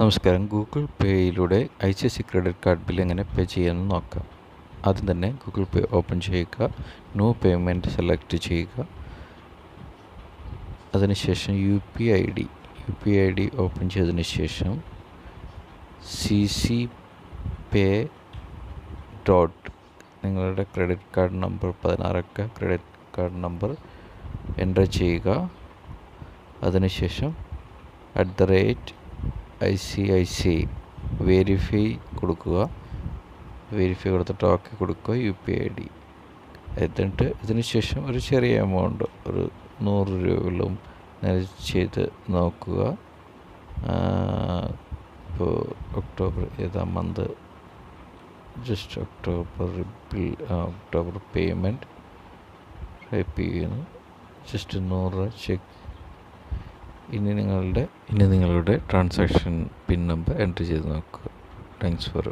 നമസ്കാരം. Google പേയിലൂടെ I C C credit card bill എങ്ങനെ pay ചെയ്യാമെന്ന് നോക്കാം. ആദ്യം തന്നെ ഗൂഗിൾ പേ ഓപ്പൺ ചെയ്യുക. ന്യൂ പേയ്മെന്റ് സെലക്ട് ചെയ്യുക. അതിനുശേഷം U P I D. U P I D open ചെയ്തതിന് ശേഷം സി സി പേ ഡോട്ട് നിങ്ങളുടെ ക്രെഡിറ്റ് കാർഡ് നമ്പർ പതിനാറൊക്കെ ക്രെഡിറ്റ് കാർഡ് നമ്പർ എന്റർ ചെയ്യുക. അതിനുശേഷം at the rate I C I C. Verify കൊടുക്കുക. Verify കൊടുത്തിട്ട് ഓക്കെ കൊടുക്കുക യു പി ഐ ഡി എന്നിട്ട് ഇതിന് ശേഷം ഒരു ചെറിയ എമൗണ്ട് ഒരു നൂറ് രൂപയിലും ചെയ്ത് നോക്കുക. ഇപ്പോൾ ഒക്ടോബർ ഏതാ month just October bill October payment type ചെയ്യുന്നു. ജസ്റ്റ് നൂറ് ചെക്ക് ഇനി നിങ്ങളുടെ ഇനി നിങ്ങളുടെ ട്രാൻസാക്ഷൻ പിൻ നമ്പർ എൻട്രി ചെയ്ത് നോക്കുക. Thanks for